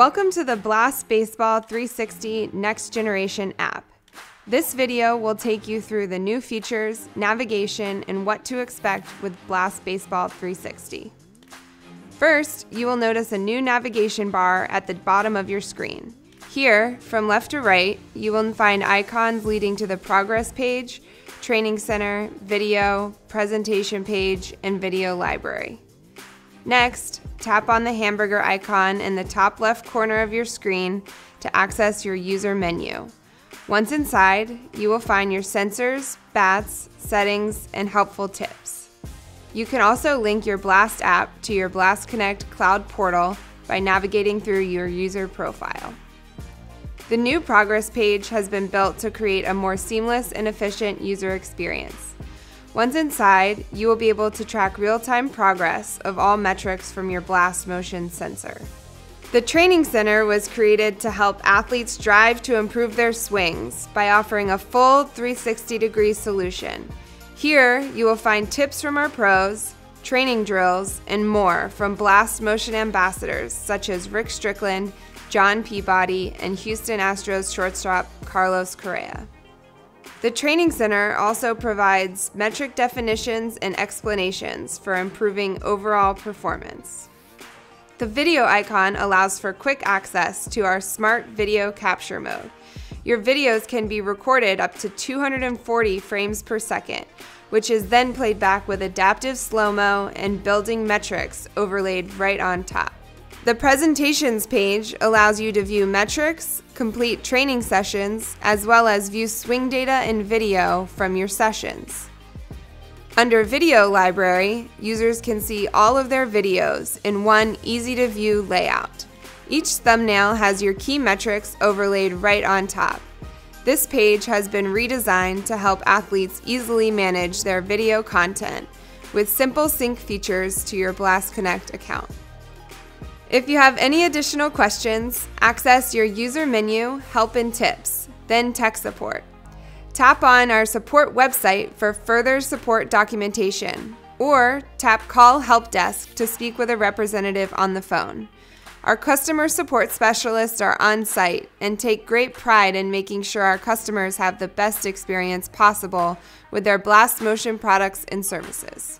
Welcome to the Blast Baseball 360 Next Generation app. This video will take you through the new features, navigation, and what to expect with Blast Baseball 360. First, you will notice a new navigation bar at the bottom of your screen. Here, from left to right, you will find icons leading to the progress page, training center, video, presentation page, and video library. Next, tap on the hamburger icon in the top left corner of your screen to access your user menu. Once inside, you will find your sensors, bats, settings, and helpful tips. You can also link your Blast app to your Blast Connect cloud portal by navigating through your user profile. The new progress page has been built to create a more seamless and efficient user experience. Once inside, you will be able to track real-time progress of all metrics from your blast motion sensor. The Training Center was created to help athletes drive to improve their swings by offering a full 360 degree solution. Here, you will find tips from our pros, training drills, and more from Blast Motion ambassadors such as Rick Strickland, John Peabody, and Houston Astros shortstop Carlos Correa. The Training Center also provides metric definitions and explanations for improving overall performance. The video icon allows for quick access to our smart video capture mode. Your videos can be recorded up to 240 frames per second, which is then played back with adaptive slow-mo and building metrics overlaid right on top. The presentations page allows you to view metrics, complete training sessions, as well as view swing data and video from your sessions. Under Video Library, users can see all of their videos in one easy to view layout. Each thumbnail has your key metrics overlaid right on top. This page has been redesigned to help athletes easily manage their video content with simple sync features to your Blast Connect account. If you have any additional questions, access your user menu, help and tips, then tech support. Tap on our support website for further support documentation, or tap Call Help Desk to speak with a representative on the phone. Our customer support specialists are on site and take great pride in making sure our customers have the best experience possible with their Blast Motion products and services.